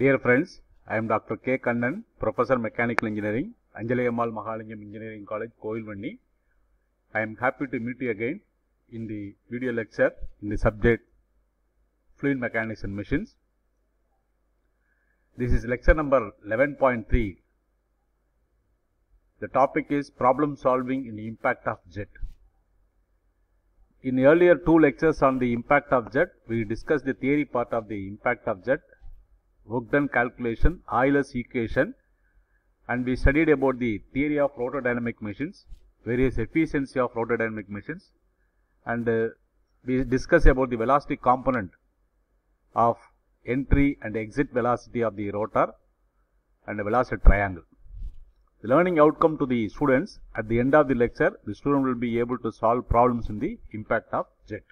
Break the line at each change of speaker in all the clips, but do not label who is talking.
Dear friends, I am Dr. K. Kannan, Professor Mechanical Engineering, Anjalai Ammal Mahalingam Engineering College, Kovilvenni. I am happy to meet you again in the video lecture in the subject Fluid Mechanics and Machines. This is lecture number 11.3. The topic is problem solving in the impact of jet. In earlier two lectures on the impact of jet, we discussed the theory part of the impact of jet, done calculation, Euler's equation, and we studied about the theory of rotodynamic machines, various efficiency of rotodynamic machines, and uh, we discussed about the velocity component of entry and exit velocity of the rotor and the velocity triangle. The learning outcome to the students at the end of the lecture, the student will be able to solve problems in the impact of jet.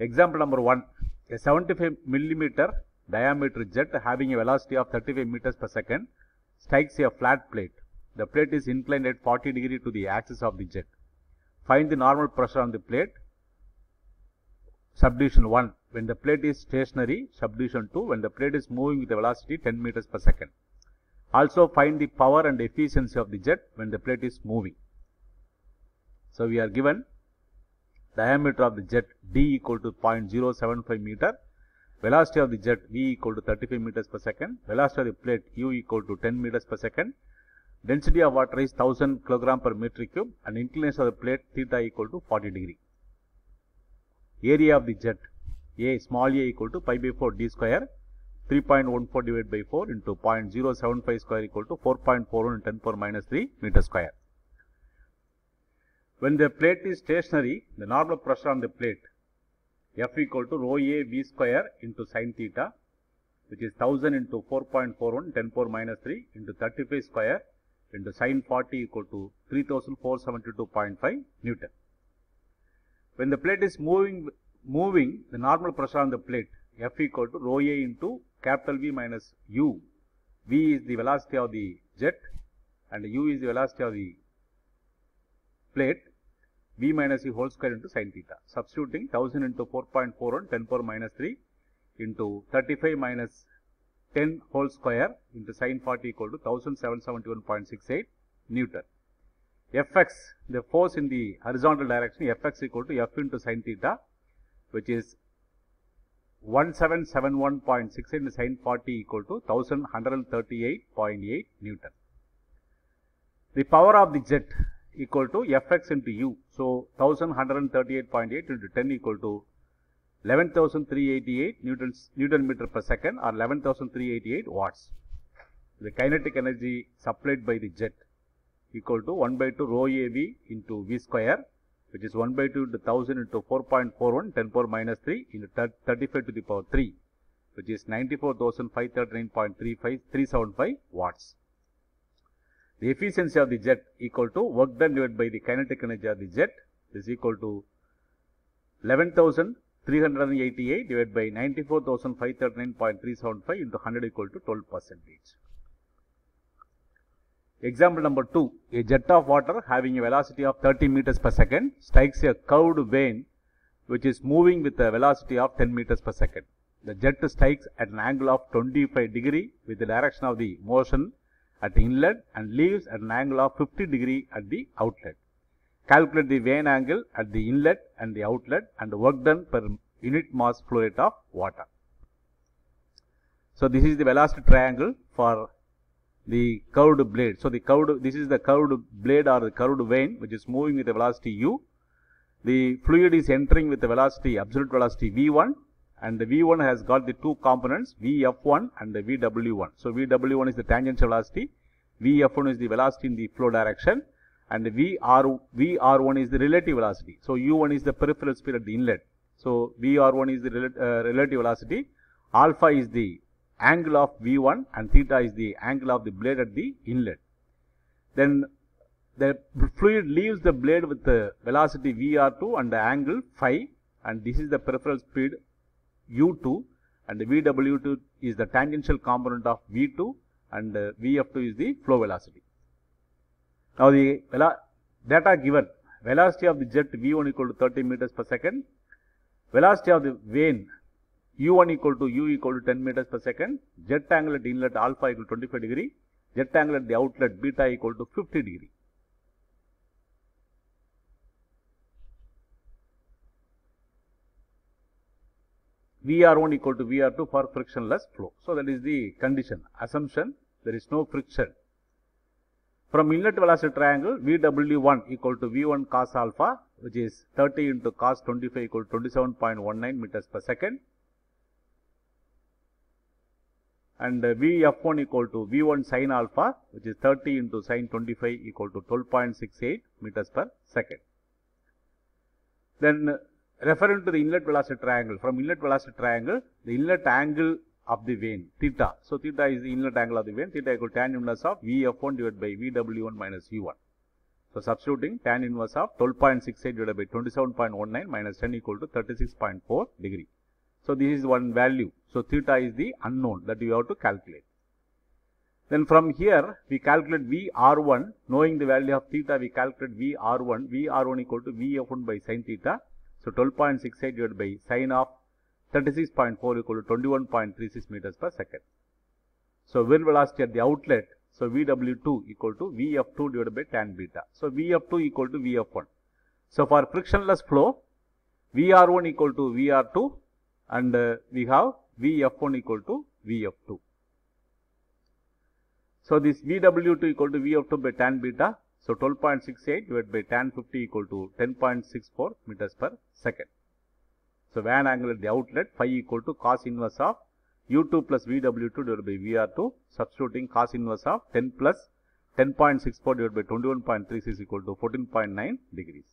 Example number 1. A 75 millimeter diameter jet having a velocity of 35 meters per second strikes a flat plate. The plate is inclined at 40 degree to the axis of the jet. Find the normal pressure on the plate. Subdivision 1. When the plate is stationary. Subdivision 2. When the plate is moving with a velocity 10 meters per second. Also find the power and efficiency of the jet when the plate is moving. So we are given diameter of the jet d equal to 0.075 meter, velocity of the jet v equal to 35 meters per second, velocity of the plate u equal to 10 meters per second, density of water is 1000 kilogram per meter cube and inclination of the plate theta equal to 40 degree. Area of the jet a small a equal to pi by 4 d square 3.14 divided by 4 into 0.075 square equal to 4.41 10 power minus 3 meter square. When the plate is stationary, the normal pressure on the plate F equal to rho a v square into sin theta which is 1000 into 4.41 10 power minus 3 into 35 square into sin 40 equal to 3472.5 Newton. When the plate is moving, moving the normal pressure on the plate F equal to rho a into capital V minus u. V is the velocity of the jet and u is the velocity of the plate. V minus u whole square into sin theta. Substituting 1000 into 4.41 10 power minus 3 into 35 minus 10 whole square into sin 40 equal to 1771.68 Newton. Fx, the force in the horizontal direction, Fx equal to F into sin theta, which is 1771.68 into sin 40 equal to 1138.8 Newton. The power of the jet equal to Fx into U. So, 1138.8 into 10 equal to 11,388 Newtons, Newton meter per second or 11,388 watts. The kinetic energy supplied by the jet equal to 1 by 2 rho AV into V square which is 1 by 2 into 1000 into 4.41 10 power minus 3 into 35 to the power 3 which is 94,539.375 watts. The efficiency of the jet equal to work done divided by the kinetic energy of the jet is equal to 11,388 divided by 94,539.375 into 100 equal to 12 percentage. Example number 2. A jet of water having a velocity of 30 meters per second strikes a curved vane which is moving with a velocity of 10 meters per second. The jet strikes at an angle of 25 degree with the direction of the motion at the inlet and leaves at an angle of 50 degree at the outlet. Calculate the vane angle at the inlet and the outlet and the work done per unit mass flow rate of water. So, this is the velocity triangle for the curved blade. So, the curved this is the curved blade or the curved vane which is moving with a velocity u. The fluid is entering with a velocity absolute velocity v1 and the v1 has got the two components vf1 and the vw1. So, vw1 is the tangential velocity, vf1 is the velocity in the flow direction and vr vr1 is the relative velocity. So, u1 is the peripheral speed at the inlet. So, vr1 is the rel uh, relative velocity, alpha is the angle of V1 and theta is the angle of the blade at the inlet. Then the fluid leaves the blade with the velocity Vr2 and the angle phi and this is the peripheral speed U2 and the Vw2 is the tangential component of V2 and uh, Vf2 is the flow velocity. Now the data given velocity of the jet V1 equal to 30 meters per second, velocity of the vane u1 equal to u equal to 10 meters per second, jet angle at inlet alpha equal to 25 degree, jet angle at the outlet beta equal to 50 degree. VR1 equal to VR2 for frictionless flow. So, that is the condition, assumption, there is no friction. From inlet velocity triangle, VW1 equal to V1 cos alpha, which is 30 into cos 25 equal to 27.19 meters per second. And uh, Vf1 equal to V1 sin alpha, which is 30 into sin 25 equal to 12.68 meters per second. Then referring to the inlet velocity triangle, from inlet velocity triangle, the inlet angle of the vane theta. So, theta is the inlet angle of the vane, theta equal tan inverse of Vf1 divided by Vw1 minus V1. So, substituting tan inverse of 12.68 divided by 27.19 minus 10 equal to 36.4 degree. So, this is one value. So, theta is the unknown that you have to calculate. Then from here we calculate Vr1 knowing the value of theta we calculate Vr1 Vr1 equal to Vf1 by sin theta. So, 12.68 divided by sin of 36.4 equal to 21.36 meters per second. So, whirl velocity at the outlet. So, Vw2 equal to Vf2 divided by tan beta. So, Vf2 equal to Vf1. So, for frictionless flow Vr1 equal to Vr2 and uh, we have Vf1 equal to Vf2. So, this Vw2 equal to Vf2 by tan beta. So, 12.68 divided by tan 50 equal to 10.64 meters per second. So, vane angle at the outlet phi equal to cos inverse of u2 plus Vw2 divided by Vr2 substituting cos inverse of 10 plus 10.64 divided by 21.36 is equal to 14.9 degrees.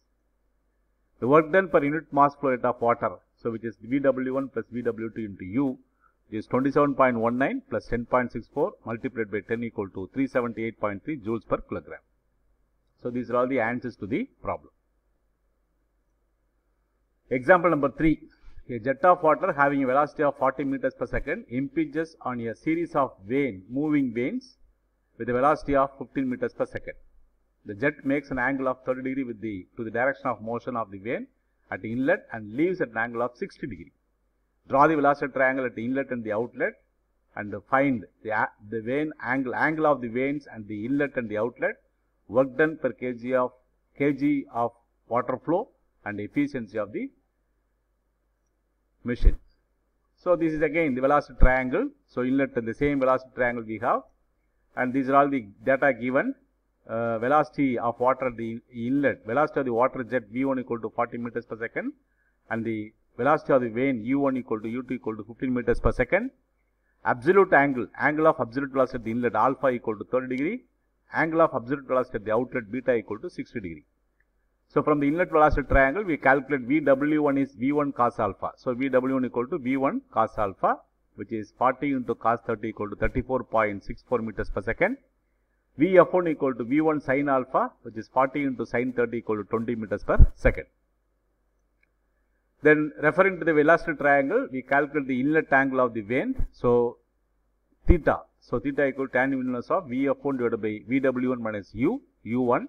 The work done per unit mass flow rate of water. So, which is Vw1 plus Vw2 into u is 27.19 plus 10.64 multiplied by 10 equal to 378.3 joules per kilogram. So, these are all the answers to the problem. Example number 3. A jet of water having a velocity of 40 meters per second impinges on a series of vane, moving vanes with a velocity of 15 meters per second. The jet makes an angle of 30 degree with the to the direction of motion of the vane at the inlet and leaves at an angle of 60 degree. Draw the velocity triangle at the inlet and the outlet and find the, the vane angle, angle of the vanes and the inlet and the outlet, work done per kg of kg of water flow and efficiency of the machine. So, this is again the velocity triangle. So, inlet the same velocity triangle we have and these are all the data given uh, velocity of water the inlet, velocity of the water jet V1 equal to 40 meters per second and the velocity of the vane U1 equal to U2 equal to 15 meters per second. Absolute angle, angle of absolute velocity at the inlet alpha equal to 30 degree, angle of absolute velocity at the outlet beta equal to 60 degree. So, from the inlet velocity triangle, we calculate Vw1 is V1 cos alpha. So, Vw1 equal to V1 cos alpha, which is 40 into cos 30 equal to 34.64 meters per second. Vf1 equal to V1 sin alpha, which is 40 into sin 30 equal to 20 meters per second. Then, referring to the velocity triangle, we calculate the inlet angle of the vane. So, theta. So, theta equal to tan inverse of Vf1 divided by Vw1 minus u, u1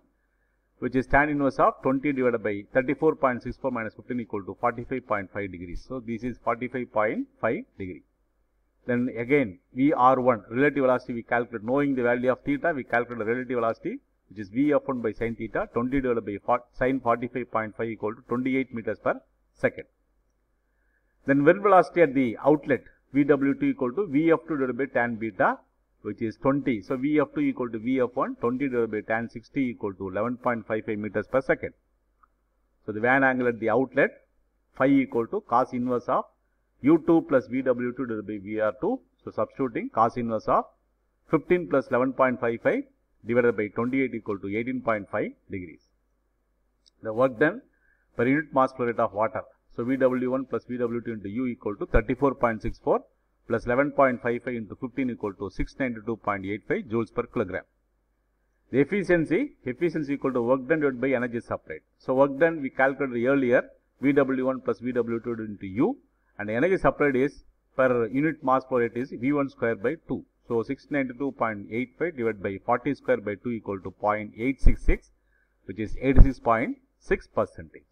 which is tan inverse of 20 divided by 34.64 minus 15 equal to 45.5 degrees. So, this is 45.5 degree. Then again Vr1 relative velocity we calculate knowing the value of theta we calculate the relative velocity which is Vf1 by sin theta 20 divided by sin 45.5 equal to 28 meters per second. Then whirl velocity at the outlet Vw2 equal to Vf2 divided by tan beta which is 20. So, V of 2 equal to V of 1, 20 divided by tan 60 equal to 11.55 meters per second. So, the vane angle at the outlet phi equal to cos inverse of u2 plus Vw2 divided by Vr2. So, substituting cos inverse of 15 plus 11.55 divided by 28 equal to 18.5 degrees. The work done per unit mass flow rate of water. So, Vw1 plus Vw2 into u equal to 34.64 plus 11.55 into 15 equal to 692.85 joules per kilogram. The efficiency, efficiency equal to work done divided by energy supplied. So, work done we calculated earlier Vw1 plus Vw2 into U and energy supplied is per unit mass flow rate is V1 square by 2. So, 692.85 divided by 40 square by 2 equal to 0.866 which is 86.6 percentage.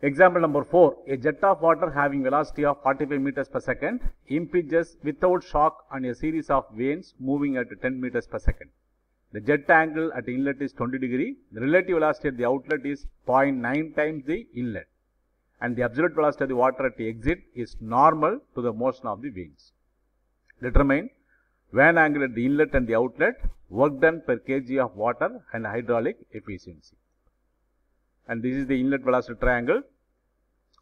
Example number 4. A jet of water having velocity of 45 meters per second impinges without shock on a series of vanes moving at 10 meters per second. The jet angle at inlet is 20 degree. The relative velocity at the outlet is 0.9 times the inlet. And the absolute velocity of the water at the exit is normal to the motion of the vanes. Determine vane angle at the inlet and the outlet, work done per kg of water and hydraulic efficiency. And this is the inlet velocity triangle.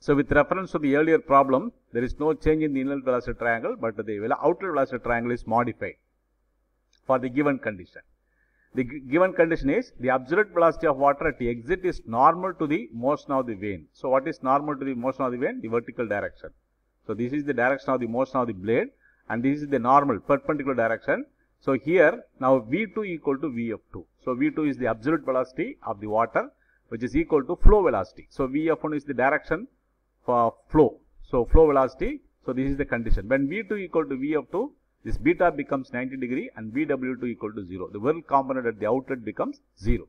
So, with reference to the earlier problem, there is no change in the inlet velocity triangle, but the outlet velocity triangle is modified for the given condition. The given condition is the absolute velocity of water at the exit is normal to the motion of the vane. So, what is normal to the motion of the vane? The vertical direction. So, this is the direction of the motion of the blade and this is the normal perpendicular direction. So, here now V2 equal to Vf2. So, V2 is the absolute velocity of the water which is equal to flow velocity. So, Vf1 is the direction for flow. So, flow velocity. So, this is the condition. When V2 equal to Vf2, this beta becomes 90 degree and Vw2 equal to 0. The whirl component at the outlet becomes 0.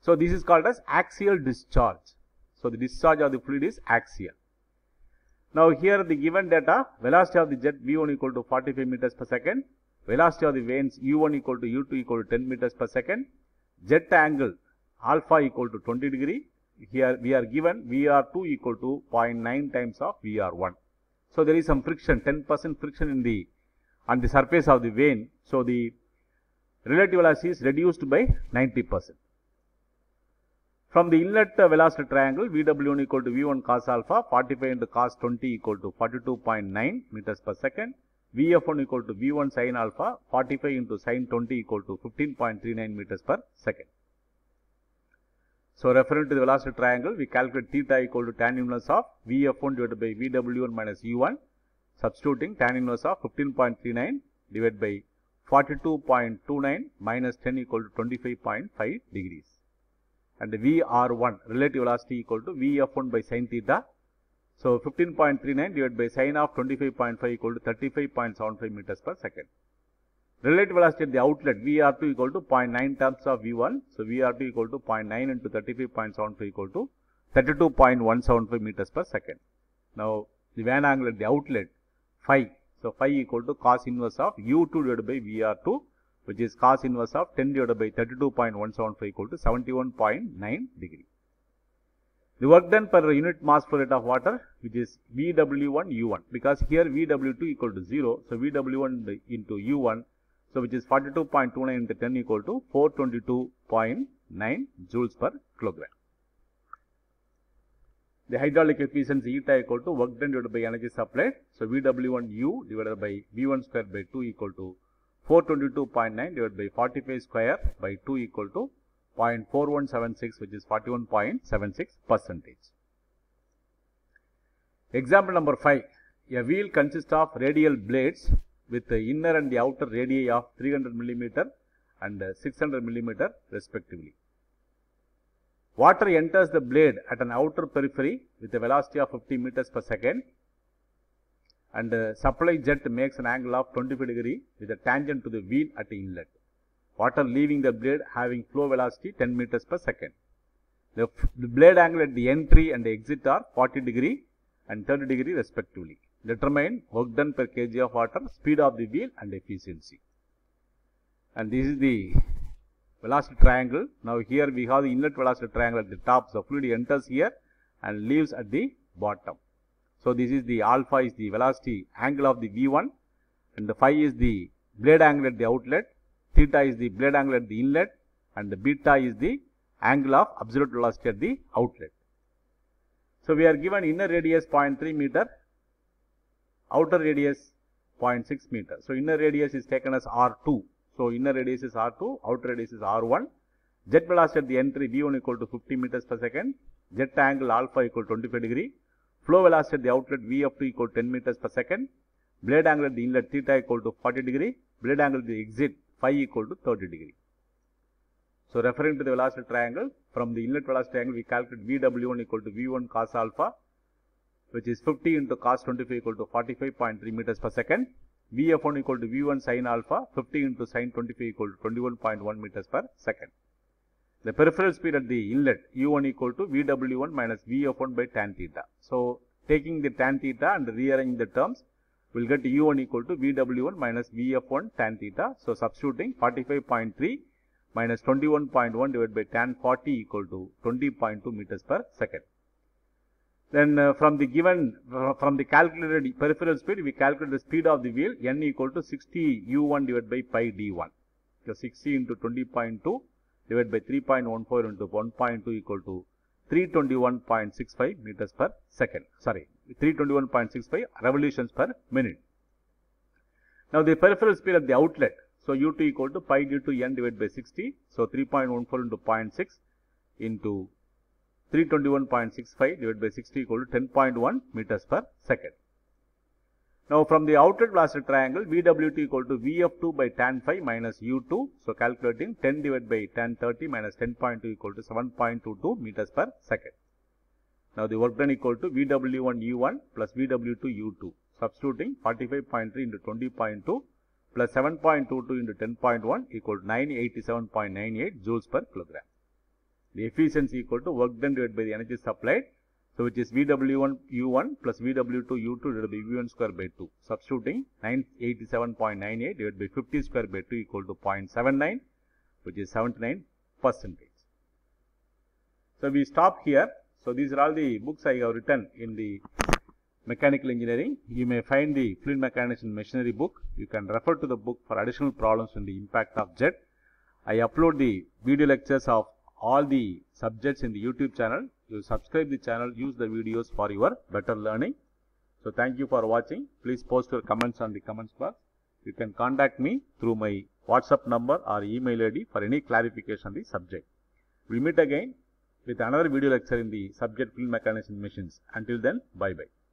So, this is called as axial discharge. So, the discharge of the fluid is axial. Now, here the given data, velocity of the jet V1 equal to 45 meters per second, velocity of the vanes U1 equal to U2 equal to 10 meters per second, jet angle alpha equal to 20 degree. Here we are given VR2 equal to 0.9 times of VR1. So, there is some friction, 10% friction in the on the surface of the vane. So, the relative velocity is reduced by 90 percent. From the inlet velocity triangle, Vw1 equal to V1 cos alpha, 45 into cos 20 equal to 42.9 meters per second. Vf1 equal to V1 sin alpha, 45 into sin 20 equal to 15.39 meters per second. So, referring to the velocity triangle, we calculate theta equal to tan inverse of Vf1 divided by Vw1 minus U1 substituting tan inverse of 15.39 divided by 42.29 minus 10 equal to 25.5 degrees. And the VR1 relative velocity equal to Vf1 by sin theta. So, 15.39 divided by sin of 25.5 equal to 35.75 meters per second. Relative velocity at the outlet VR2 equal to 0.9 times of V1. So, VR2 equal to 0.9 into 35.75 equal to 32.175 meters per second. Now, the vane angle at the outlet phi. So, phi equal to cos inverse of u2 divided by Vr2 which is cos inverse of 10 divided by 32.175 equal to 71.9 degree. The work done per unit mass flow rate of water which is Vw1 u1 because here Vw2 equal to 0. So, Vw1 into u1 so which is 42.29 into 10 equal to 422.9 joules per kilogram. The hydraulic efficiency eta equal to work done divided by energy supplied. So, Vw1 u divided by V1 square by 2 equal to 422.9 divided by 45 square by 2 equal to 0.4176 which is 41.76 percentage. Example number 5. A wheel consists of radial blades with the inner and the outer radii of 300 millimeter and 600 millimeter respectively. Water enters the blade at an outer periphery with a velocity of 50 meters per second and uh, supply jet makes an angle of 25 degree with a tangent to the wheel at the inlet. Water leaving the blade having flow velocity 10 meters per second. The, the blade angle at the entry and the exit are 40 degree and 30 degree respectively. Determine work done per kg of water, speed of the wheel and efficiency. And this is the velocity triangle. Now, here we have the inlet velocity triangle at the top. So, fluid enters here and leaves at the bottom. So, this is the alpha is the velocity angle of the V1 and the phi is the blade angle at the outlet, theta is the blade angle at the inlet and the beta is the angle of absolute velocity at the outlet. So, we are given inner radius 0.3 meter, outer radius 0.6 meter. So, inner radius is taken as R2. So, inner radius is R2, outer radius is R1. Jet velocity at the entry V1 equal to 50 meters per second, jet angle alpha equal to 25 degree, flow velocity at the outlet Vf2 equal to 10 meters per second, blade angle at the inlet theta equal to 40 degree, blade angle at the exit phi equal to 30 degree. So, referring to the velocity triangle, from the inlet velocity triangle we calculate Vw1 equal to V1 cos alpha which is 50 into cos 25 equal to 45.3 meters per second. Vf1 equal to V1 sin alpha 50 into sin 25 equal to 21.1 meters per second. the peripheral speed at the inlet u1 equal to vw1 minus vf1 by tan theta. So, taking the tan theta and rearranging the terms, we will get u1 equal to vw1 minus vf1 tan theta. So, substituting 45.3 minus 21.1 divided by tan 40 equal to 20.2 meters per second. Then uh, from the given, uh, from the calculated peripheral speed, we calculate the speed of the wheel n equal to 60 u1 divided by pi d1. So, 60 into 20.2 divided by 3.14 into 1.2 equal to 321.65 meters per second. Sorry, 321.65 revolutions per minute. Now, the peripheral speed at the outlet. So, u2 equal to pi d2 n divided by 60. So, 3.14 into 0.6 into 321.65 divided by 60 equal to 10.1 meters per second. Now, from the outlet velocity triangle, VW2 equal to VF2 by tan phi minus U2. So, calculating 10 divided by tan 30 minus 10.2 equal to 7.22 meters per second. Now, the work done equal to VW1 U1 plus VW2 U2. Substituting 45.3 into 20.2 plus 7.22 into 10.1 equal to 987.98 joules per kilogram. The efficiency equal to work done divided by the energy supplied so, which is VW1 U1 plus VW2 U2 divided by V1 square by 2. Substituting 987.98 divided by 50 square by 2 equal to 0.79 which is 79 percentage. So, we stop here. So, these are all the books I have written in the mechanical engineering. You may find the fluid mechanics and machinery book. You can refer to the book for additional problems in the impact of jet. I upload the video lectures of all the subjects in the YouTube channel you subscribe the channel, use the videos for your better learning. So, thank you for watching. Please post your comments on the comments box. You can contact me through my WhatsApp number or email ID for any clarification on the subject. We meet again with another video lecture in the subject field and machines. Until then, bye bye.